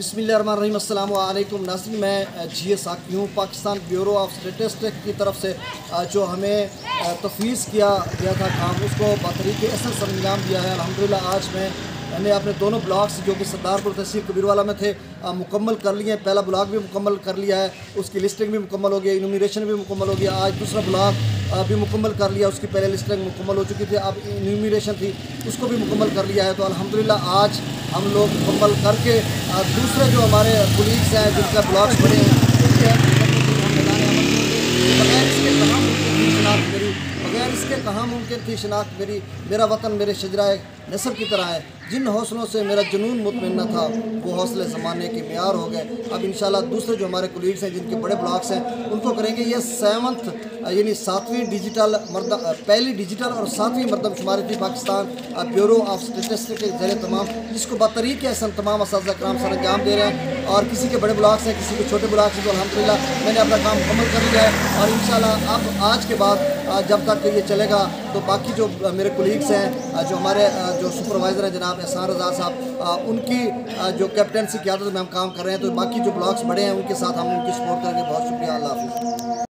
बसमीम नासिर मैं G S साकी हूँ पाकिस्तान ब्यूरो ऑफ़ स्टेटिस्टिक की तरफ़ से जो हमें तफवीज़ किया गया था काम, उसको बतरीके असल सर अंजाम दिया है। अलहमदिल्ला आज मैं, मैंने अपने दोनों ब्लॉक्स जो कि सरदारपुर तहसील कबीरवाला में थे मुकम्मल कर लिए हैं। पहला ब्लॉक भी मुकम्मल कर लिया है, उसकी लिस्टिंग भी मुकम्मल हो गई इनूमरेशन भी मुकम्मल हो गया। आज दूसरा ब्लॉक भी मुकम्मल कर लिया, उसकी पहले लिस्टिंग मुकम्मल हो चुकी थी, अब इनूमरेशन थी, उसको भी मुकम्मल कर लिया है। तो अलहमदिल्ला आज हम लोग मुकम्मल करके दूसरे जो हमारे पुलिस हैं, जिनका ब्लॉक्स बने हैं, उनके इसके कहाँ मुमकिन शनाख्त बगैर इसके कहाँ मुमकिन थी शनाख्त मेरी? मेरा वतन मेरे शजरा नसब की तरह है। जिन हौसलों से मेरा जुनून मुतमना था, वो हौसले ज़माने के मैार हो गए। अब इन दूसरे जो हमारे कुलीग्स हैं, जिनके बड़े ब्लॉक्स हैं, उनको करेंगे ये सेवन्थ यानी सातवीं डिजिटल मर्द पहली डिजिटल और सातवीं मरदम शुमारी थी पाकिस्तान ब्यूरो ऑफ़ स्टेटिस्टिक के ज़रिए तमाम, जिसको बतरीके ऐसा तमाम इस कराम सर अंजाम दे रहे हैं और किसी के बड़े ब्लॉक्स हैं किसी के छोटे ब्लॉक्स हैं तो अलहमदिल्ला मैंने अपना काम मुकम्मल कर लिया है और इन अब आज के बाद जब तक ये चलेगा तो बाकी जो मेरे कोलीग्स हैं जो हमारे जो सुपरवाइज़र हैं जनाब एहसान रजा साहब उनकी जो कैप्टनसी की आदत में हम काम कर रहे हैं तो बाकी जो ब्लॉक्स बड़े हैं, उनके साथ हम उनकी सपोर्ट करेंगे। बहुत शुक्रिया, अल्लाह हाफिज़।